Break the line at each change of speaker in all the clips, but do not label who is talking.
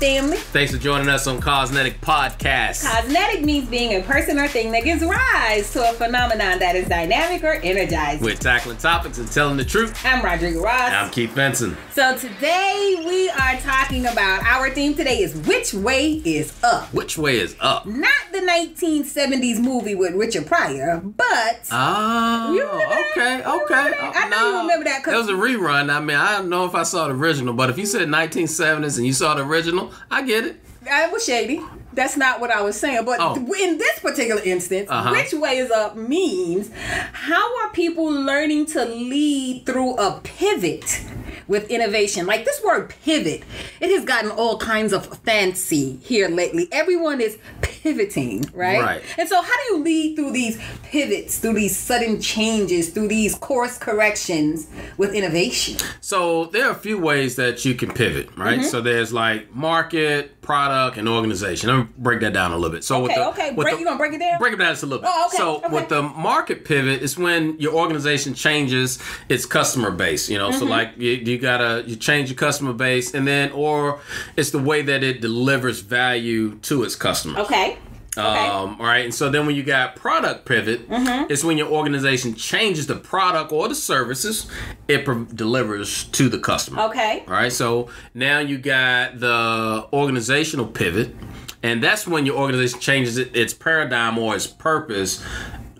family.
Thanks for joining us on Causenetic Podcast.
Causenetic means being a person or thing that gives rise to a phenomenon that is dynamic or energizing.
We're tackling topics and telling the truth.
I'm Rodrigo Ross.
And I'm Keith Benson.
So today we are talking about our theme today is which way is up.
Which way is up?
Not the 1970s movie with Richard Pryor, but
Oh,
You remember that?
okay, okay.
that? I know you remember that 'cause-
It was a rerun. I mean, I don't know if I saw the original, but if you said 1970s and you saw the original, I get it.
I was shady. That's not what I was saying. But
Oh.
in this particular instance,
Uh-huh.
which way is up means how are people learning to lead through a pivot with innovation? Like this word pivot, it has gotten all kinds of fancy here lately. Everyone is pivoting, right?
Right.
And so, how do you lead through these pivots, through these sudden changes, through these course corrections with innovation?
So there are a few ways that you can pivot, right?
Mm-hmm.
So there's like market, product, and organization. Let me break that down a little bit. So with
Okay,
the,
okay. Break-
the-
you gonna break it down?
Break it down just a little bit.
Oh, okay,
So
okay.
with the market pivot it's when your organization changes its customer base. You know, so
Mm-hmm.
like you, you gotta you change your customer base, and then or it's the way that it delivers value to its customers.
Okay. Okay.
Um, all right, and so then when you got product pivot,
Mm-hmm.
it's when your organization changes the product or the services it delivers to the customer.
okay.
All right, so now you got the organizational pivot, and that's when your organization changes it, its paradigm or its purpose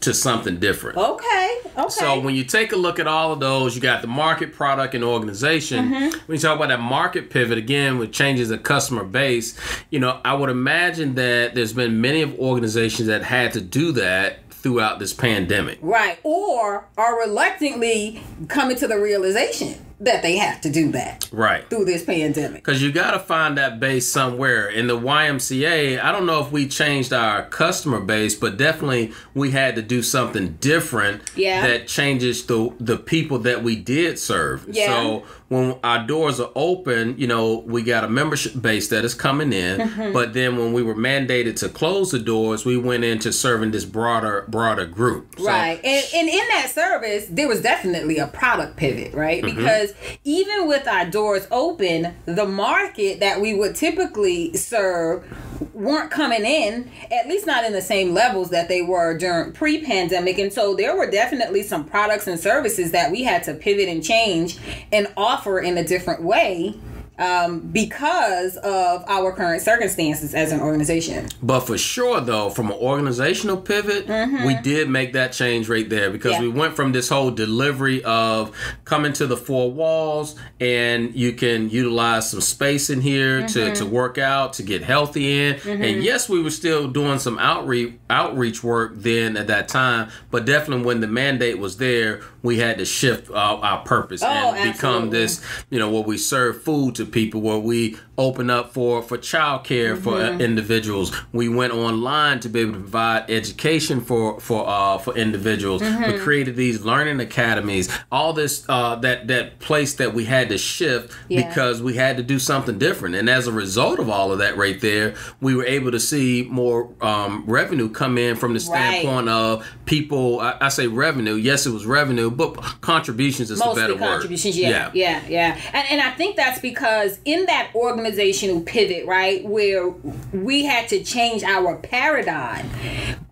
to something different.
Okay. Okay.
So when you take a look at all of those, you got the market, product, and organization.
Mm-hmm.
When you talk about that market pivot again, with changes of customer base, you know, I would imagine that there's been many of organizations that had to do that throughout this pandemic.
Right. Or are reluctantly coming to the realization that they have to do that
Right.
through this pandemic.
Because you got to find that base somewhere. In the YMCA, I don't know if we changed our customer base, but definitely we had to do something different
Yeah.
that changes the the people that we did serve.
Yeah.
So when our doors are open, you know, we got a membership base that is coming in.
Mm-hmm.
But then when we were mandated to close the doors, we went into serving this broader broader group. So-
right. And, and in that service, there was definitely a product pivot, right? Because even with our doors open, the market that we would typically serve weren't coming in, at least not in the same levels that they were during pre pandemic. And so there were definitely some products and services that we had to pivot and change and offer in a different way. Um, because of our current circumstances as an organization.
But for sure, though, from an organizational pivot, we did make that change right there because
Mm-hmm. Yeah.
we went from this whole delivery of coming to the four walls and you can utilize some space in here to,
Mm-hmm.
to work out, to get healthy in. And yes, we were still doing some outreach outreach work then at that time, but definitely when the mandate was there, we had to shift our, our purpose
Oh,
and become this you know where we serve food to people where we open up for for child care for uh,
Mm-hmm.
individuals we went online to be able to provide education for for uh for individuals
Mm-hmm.
we created these learning academies all this uh that that place that we had to shift
Yeah.
because we had to do something different and as a result of all of that right there we were able to see more um revenue come in from the
Right.
standpoint of people I, I say revenue yes it was revenue but contributions is a
mostly
better word.
contributions yeah. yeah yeah, And, and i think that's because in that organizational pivot right where we had to change our paradigm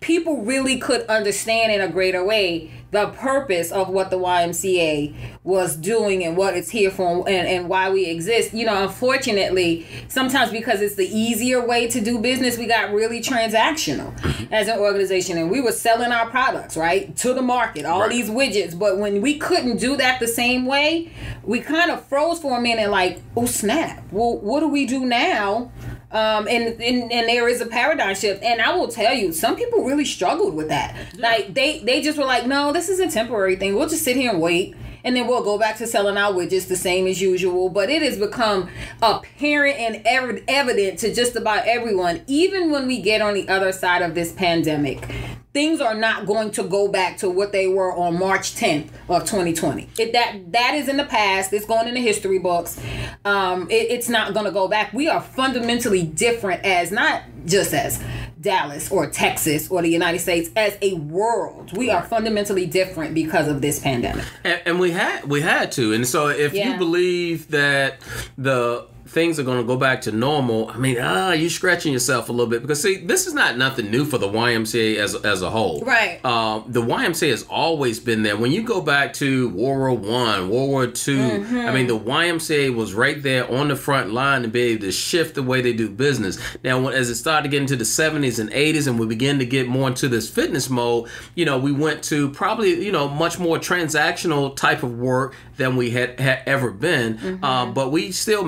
people really could understand in a greater way the purpose of what the ymca was doing and what it's here for and, and why we exist. You know unfortunately sometimes because it's the easier way to do business we got really transactional mm-hmm. as an organization. And we were selling our products right to the market all
Right.
these widgets. But when we couldn't do that the same way we kind of froze for a minute like oh snap. Well what do we do now um, and, and and there is a paradigm shift. And i will tell you some people really struggled with that. Like they they just were like no this is a temporary thing. We'll just sit here and wait. And then we'll go back to selling our widgets the same as usual. But it has become apparent and ev- evident to just about everyone, even when we get on the other side of this pandemic, things are not going to go back to what they were on March 10th of 2020. It, that that is in the past. It's going in the history books. Um, it- it's not going to go back. We are fundamentally different as not just as Dallas or Texas or the United States as a world. We are fundamentally different because of this pandemic.
and, and we had we had to and so if
Yeah.
you believe that the things are going to go back to normal, I mean, ah, you're scratching yourself a little bit because see, this is not nothing new for the YMCA as as a whole.
Right.
Uh, the YMCA has always been there. When you go back to World War One, World War 2
Mm-hmm.
I mean, the YMCA was right there on the front line to be able to shift the way they do business. Now, when, as it started to get into the 70s and 80s, and we began to get more into this fitness mode, you know, we went to probably you know much more transactional type of work than we had, had ever been.
Mm-hmm.
Uh, but we still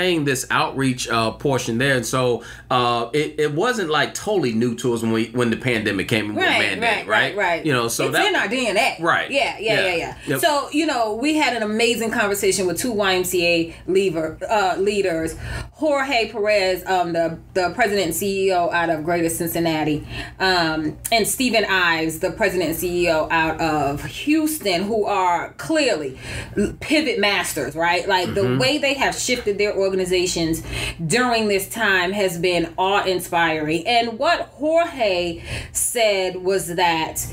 maintained this outreach uh, portion there, and so uh, it, it wasn't like totally new to us when we when the pandemic came and we
Right,
mandated,
right, right, right.
You know, so
it's
that
in our DNA.
Right.
Yeah, yeah,
Yeah.
yeah, yeah.
Yep.
So you know, we had an amazing conversation with two YMCA leaver, uh, leaders, Jorge Perez, um, the the president and CEO out of Greater Cincinnati, um, and Stephen Ives, the president and CEO out of Houston, who are clearly pivot masters, right? Like the way they have shifted their organizations during this time has been awe inspiring. And what Jorge said was that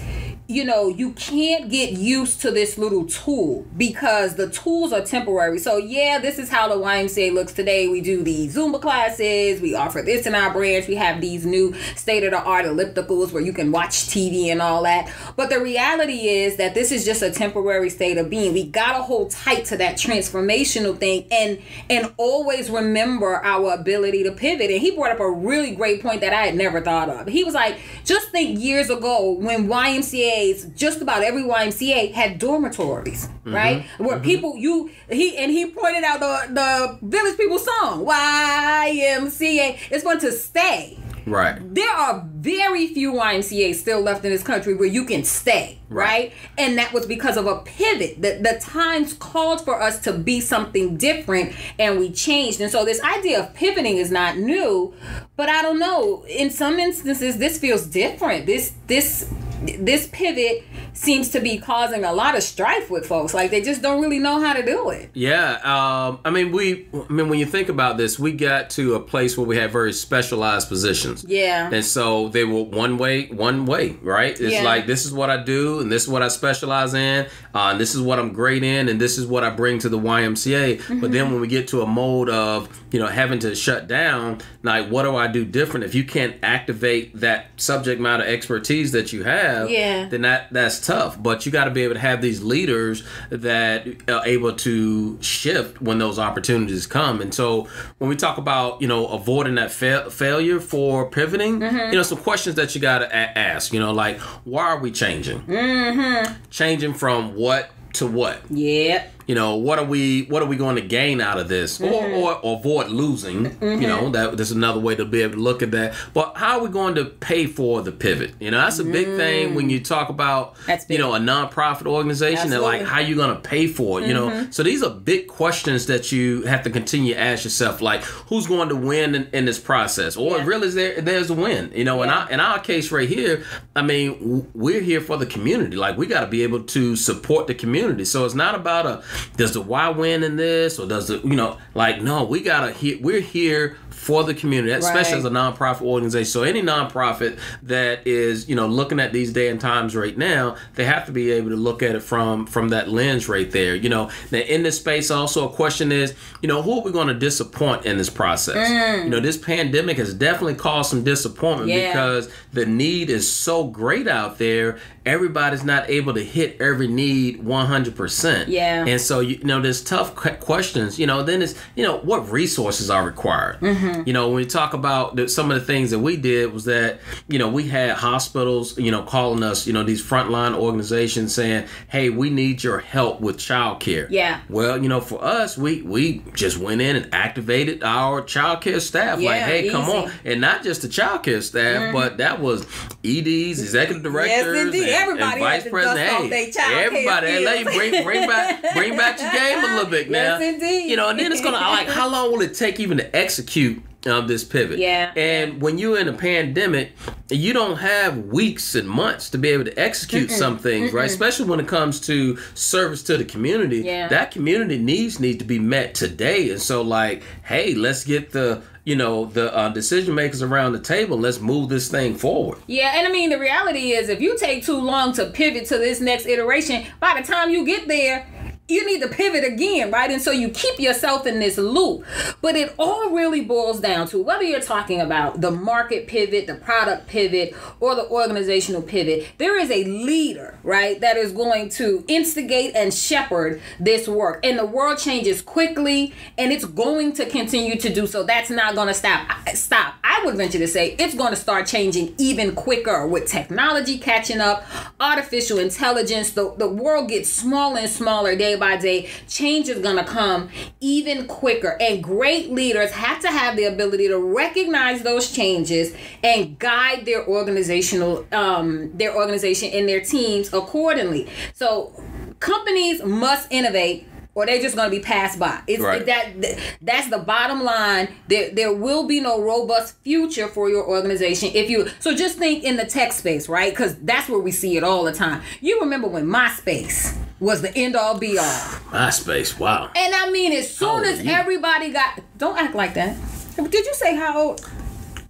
you know, you can't get used to this little tool because the tools are temporary. So, yeah, this is how the YMCA looks today. We do these Zumba classes, we offer this in our branch, we have these new state of the art ellipticals where you can watch TV and all that. But the reality is that this is just a temporary state of being. We got to hold tight to that transformational thing and and always remember our ability to pivot. And he brought up a really great point that I had never thought of. He was like, just think years ago when YMCA just about every YMCA had dormitories, mm-hmm. right? Where mm-hmm. people you he and he pointed out the the Village People song YMCA. It's going to stay.
right.
There are very few YMCA's still left in this country where you can stay, right?
Right.
And that was because of a pivot. The, the times called for us to be something different and we changed. And so this idea of pivoting is not new, but I don't know. In some instances this feels different. This this this pivot seems to be causing a lot of strife with folks. Like they just don't really know how to do it.
Yeah, um, I mean, we. I mean, when you think about this, we got to a place where we had very specialized positions.
Yeah.
And so they were one way, one way, right? It's
Yeah.
like this is what I do, and this is what I specialize in, uh, and this is what I'm great in, and this is what I bring to the YMCA.
Mm-hmm.
But then when we get to a mode of you know having to shut down, like what do I do different? If you can't activate that subject matter expertise that you have,
Yeah.
then that that's tough. But you got to be able to have these leaders that are able to shift when those opportunities come. And so when we talk about you know avoiding that fa- failure for pivoting, you know some questions that you got to a- ask. You know like why are we changing? Mm-hmm. Changing from what to what?
Yep.
You know what are we what are we going to gain out of this? Or, or, or avoid losing you know mm-hmm. that that's another way to be able to look at that. But how are we going to pay for the pivot? You know that's a big thing when you mm. talk about
That's
you know a nonprofit organization and like how you going to pay for it you know? Mm-hmm. So these are big questions that you have to continue to ask yourself like who's going to win in, in this process? Or
Yeah.
really is there there's a win you know? In, our, in our case right here i mean w- we're here for the community. Like we got to be able to support the community. So it's not about a does the why win in this or does the you know like no we gotta hit we're here for the community especially
Right.
as a nonprofit organization so any nonprofit that is you know looking at these day and times right now they have to be able to look at it from from that lens right there you know now in this space also a question is you know who are we going to disappoint in this process you know this pandemic has definitely caused some disappointment
Yeah.
because the need is so great out there everybody's not able to hit every need 100%
Yeah.
and so you know there's tough questions you know then it's you know what resources are required
Mm-hmm.
You know when we talk about the, some of the things that we did was that you know we had hospitals you know calling us you know these frontline organizations saying hey we need your help with childcare
Yeah.
well you know for us we we just went in and activated our childcare staff like hey come
easy. Mm-hmm.
on and not just the childcare staff but that was eds executive directors
indeed.
and,
Everybody
and vice president hey everybody hey, bring bring back bring back your game a little bit now
Yes, indeed.
you know and then it's gonna like how long will it take even to execute um, this pivot.
Yeah.
and when you're in a pandemic you don't have weeks and months to be able to execute some things right? Especially when it comes to service to the community.
Yeah.
that community needs need to be met today. And so like hey let's get the you know the uh, decision makers around the table. Let's move this thing forward.
Yeah, and I mean the reality is if you take too long to pivot to this next iteration, by the time you get there, you need to pivot again, right? And so you keep yourself in this loop. But it all really boils down to whether you're talking about the market pivot, the product pivot, or the organizational pivot, there is a leader, right, that is going to instigate and shepherd this work. And the world changes quickly and it's going to continue to do so. That's not going to stop. Stop. I would venture to say it's going to start changing even quicker with technology catching up, artificial intelligence. The, the world gets smaller and smaller day by day, change is going to come even quicker. And great leaders have to have the ability to recognize those changes and guide their organizational um, their organization and their teams accordingly. So companies must innovate or they're just going to be passed by. It's
Right.
that that's the bottom line. There there will be no robust future for your organization if you. So just think in the tech space, right? Because that's where we see it all the time. You remember when MySpace was the end all be all,
MySpace. Wow.
and I mean as soon
oh,
as
you?
everybody got don't act like that. Did you say how old?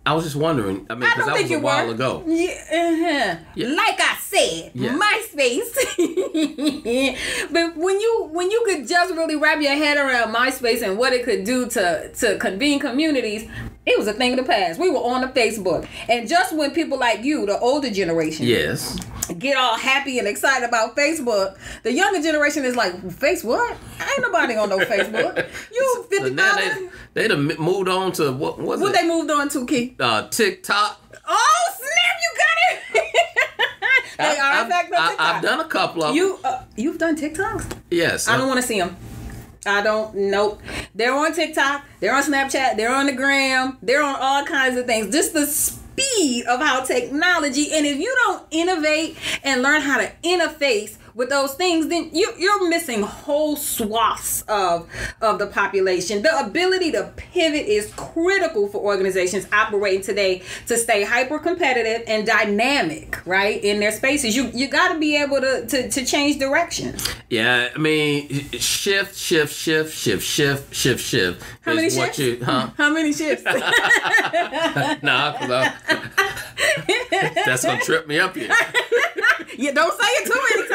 I was just wondering. I mean, because that
think
was a while
were.
ago.
Yeah, uh-huh.
Yeah.
Like I said,
Yeah.
MySpace. but when you when you could just really wrap your head around MySpace and what it could do to to convene communities, it was a thing of the past. We were on the Facebook, and just when people like you, the older generation,
Yes.
Get all happy and excited about Facebook, the younger generation is like, "Face what? Ain't nobody on no Facebook. You fifty dollars."
they they'd have moved on to what was
What
it?
they moved on to, Key?
uh, TikTok.
Oh snap! You got it. they are in
I've,
fact on TikTok.
I've done a couple of.
You uh, you've done TikToks?
Yes.
I don't want to see them. I don't. Nope. They're on TikTok. They're on Snapchat. They're on the gram. They're on all kinds of things. Just the speed of how technology. And if you don't innovate and learn how to interface with those things, then you, you're missing whole swaths of of the population. The ability to pivot is critical for organizations operating today to stay hyper competitive and dynamic, right, in their spaces. You you got to be able to, to to change directions.
Yeah, I mean, shift, shift, shift, shift, shift, shift, shift.
How many shifts?
you, huh?
How many shifts?
nah, I- that's gonna trip me up here.
You don't say it too many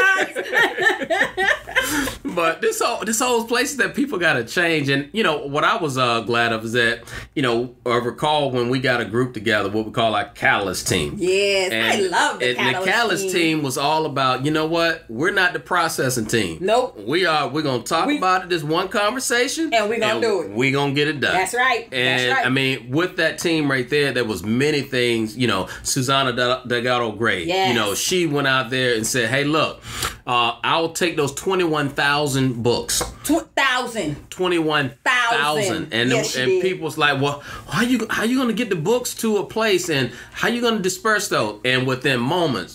times.
But this whole this whole place that people got to change, and you know what I was uh, glad of is that you know I recall when we got a group together, what we call our Catalyst team.
yes, I love the
and
catalyst,
the Catalyst
team.
team. was all about, you know what? We're not the processing team.
Nope.
We are. We're gonna talk
We-
about it this one conversation,
And we're gonna do it.
We're gonna get it done.
That's right.
And
That's right.
I mean, with that team right there, there was many things. You know, Susana De- Delgado Gray.
Yes.
You know, she went out there and said, "Hey, look, uh, I'll take those twenty-one thousand books."
Tw- thousand.
Twenty-one thousand, and
Yes,
and
did.
people was like, "Well, how you how you gonna get the books to a place, and how you gonna disperse those?" And within moments,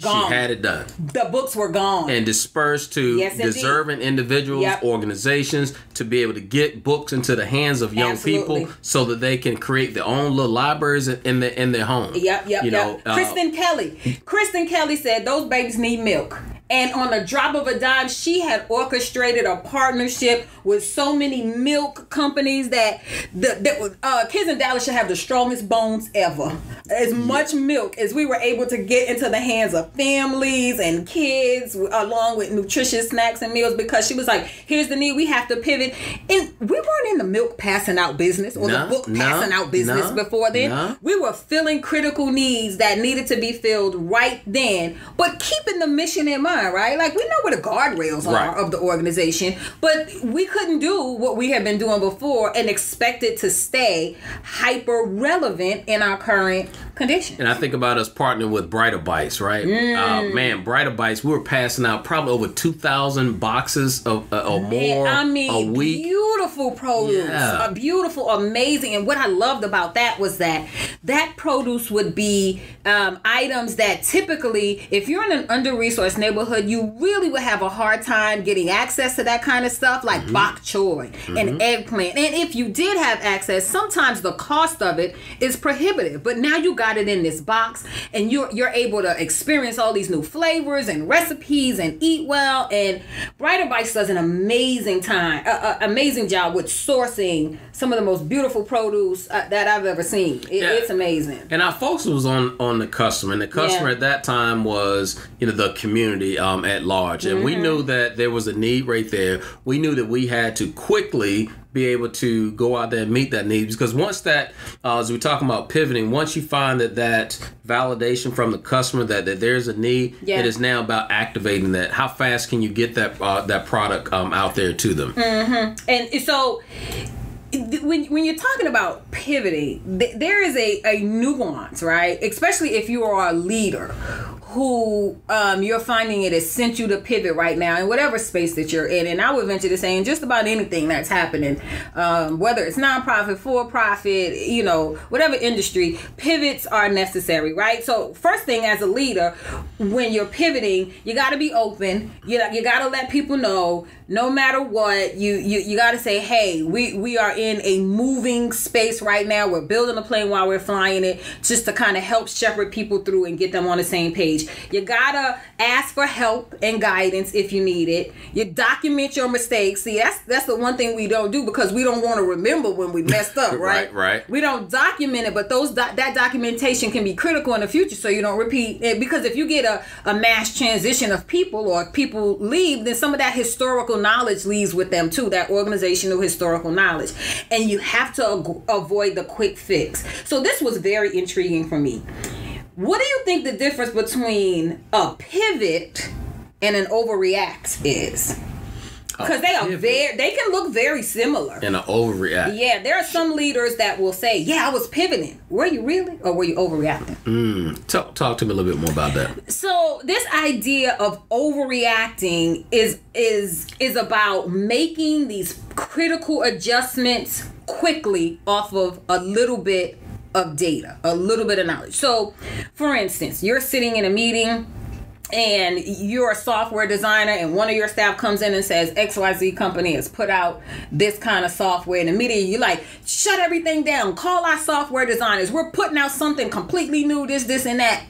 Gone.
she had it done
The books were gone.
and dispersed to
Yes,
deserving individuals,
Yep.
organizations to be able to get books into the hands of young
Absolutely.
people so that they can create their own little libraries in their in their home.
Yep, yep,
you
yep.
know, uh,
Kristen Kelly. Kristen Kelly said those babies need milk. And on the drop of a dime, she had orchestrated a partnership with so many milk companies that the, the uh, kids in Dallas should have the strongest bones ever. As much milk as we were able to get into the hands of families and kids, along with nutritious snacks and meals, because she was like, "Here's the need. We have to pivot." And we weren't in the milk passing out business or
No,
the book
no,
passing out business
no,
before then. We were filling critical needs that needed to be filled right then, but keeping the mission in mind, right? Like we know where the guardrails are
Right.
of the organization, but we couldn't do what we had been doing before and expect it to stay hyper relevant in our current condition.
And I think about us partnering with Brighter Bites, right?
Mm.
Uh, man, Brighter Bites, we were passing out probably over 2,000 boxes of, uh, or more
I mean,
a week.
beautiful produce,
Yeah.
a beautiful, amazing. And what I loved about that was that that produce would be um, items that typically, if you're in an under-resourced neighborhood, you really would have a hard time getting access to that kind of stuff, like
Mm-hmm.
bok choy and eggplant. And if you did have access, sometimes the cost of it is prohibitive. But now you got it in this box, and you're you're able to experience all these new flavors and recipes and eat well. And Brighter Bites does an amazing time, uh, uh, amazing job job with sourcing some of the most beautiful produce uh, that I've ever seen. It,
Yeah.
It's amazing.
And our focus was on on the customer, and the customer
Yeah.
at that time was you know the community um, at large, and
Mm-hmm.
we knew that there was a need right there. We knew that we had to quickly be able to go out there and meet that need because once that, uh, as we talk about pivoting, once you find that that validation from the customer that, that there's a need,
Yeah.
it is now about activating that. How fast can you get that uh, that product um, out there to them?
And so when, when you're talking about pivoting, th- there is a, a nuance, right? Especially if you are a leader who um, you're finding it has sent you to pivot right now in whatever space that you're in. And I would venture to say in just about anything that's happening, um, whether it's nonprofit, for profit, you know, whatever industry, pivots are necessary, right? So, first thing as a leader, when you're pivoting, you got to be open. You, you got to let people know no matter what you you, you got to say hey we we are in a moving space right now we're building a plane while we're flying it just to kind of help shepherd people through and get them on the same page you gotta ask for help and guidance if you need it. You document your mistakes. See that's that's the one thing we don't do because we don't want to remember when we messed up right
Right, right.
we don't document it but those doc- that documentation can be critical in the future so you don't repeat it. Because if you get a, a mass transition of people or people leave then some of that historical knowledge leaves with them too that organizational historical knowledge. And you have to avoid the quick fix. So this was very intriguing for me what do you think the difference between a pivot and an overreact is because they are very they can look very similar
And an overreact.
yeah, there are some leaders that will say, "Yeah, I was pivoting." Were you really, or were you overreacting?
Hmm, talk, talk to me a little bit more about that.
So this idea of overreacting is is is about making these critical adjustments quickly off of a little bit of data, a little bit of knowledge. So, for instance, you're sitting in a meeting and you're a software designer and one of your staff comes in and says xyz company has put out this kind of software and immediately you're like shut everything down. Call our software designers. We're putting out something completely new this this and that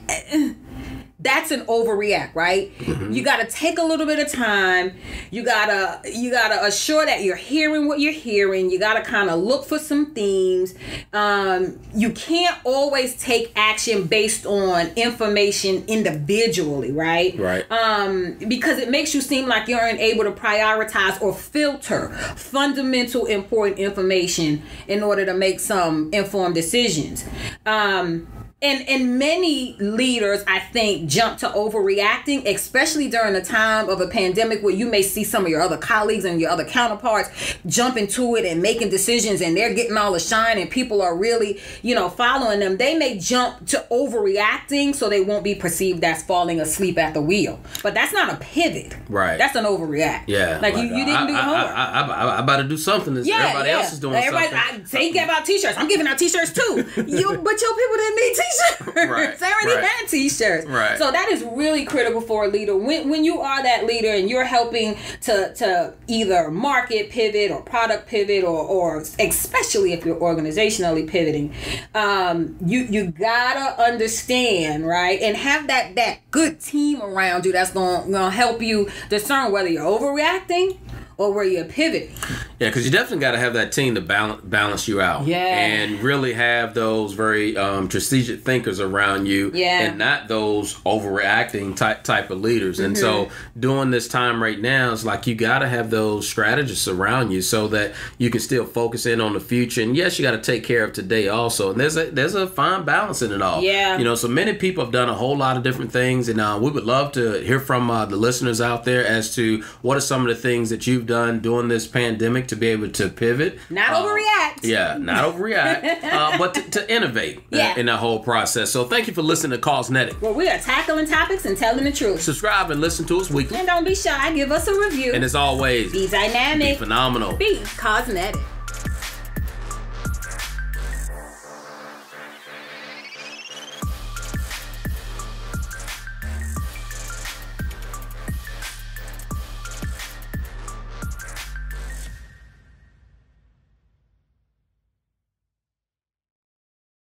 that's an overreact right? You got to take a little bit of time. You got to you got to assure that you're hearing what you're hearing. You got to kind of look for some themes. Um, you can't always take action based on information individually right?
Right.
um, because it makes you seem like you're unable to prioritize or filter fundamental important information in order to make some informed decisions. Um, and and many leaders, I think, jump to overreacting, especially during a time of a pandemic where you may see some of your other colleagues and your other counterparts jump into it and making decisions, and they're getting all the shine, and people are really, you know, following them. They may jump to overreacting so they won't be perceived as falling asleep at the wheel. But that's not a pivot.
Right.
That's an overreact.
Yeah.
Like, you, you didn't
I,
do homework.
I, I, I, I about to do something. that
yeah,
everybody
yeah.
else is doing
Everybody,
something.
I, they give out t-shirts. I'm giving out t-shirts too. you, but your people didn't need t-shirts.
Right,
they already
right.
had t-shirts.
Right.
So that is really critical for a leader. When when you are that leader and you're helping to to either market pivot or product pivot or or especially if you're organizationally pivoting, um, you you gotta understand right and have that that good team around you that's gonna gonna help you discern whether you're overreacting or where you're pivoting.
Yeah, because you definitely got to have that team to balance balance you out.
Yeah.
and really have those very um, strategic thinkers around you.
Yeah.
and not those overreacting type type of leaders. And so
Mm-hmm.
during this time right now, it's like you got to have those strategists around you so that you can still focus in on the future. And yes, you got to take care of today also. And there's a there's a fine balance in it all.
Yeah.
you know, so many people have done a whole lot of different things, and uh, we would love to hear from uh, the listeners out there as to what are some of the things that you've done during this pandemic to be able to pivot.
Not
Uh,
overreact.
Yeah, not overreact, uh, but to, to innovate
Yeah.
in that whole process. So thank you for listening to Causenetic.
Where we are tackling topics and telling the truth.
Subscribe and listen to us weekly.
And don't be shy. Give us a review.
And as always,
be dynamic, be
phenomenal.
Be Causenetic.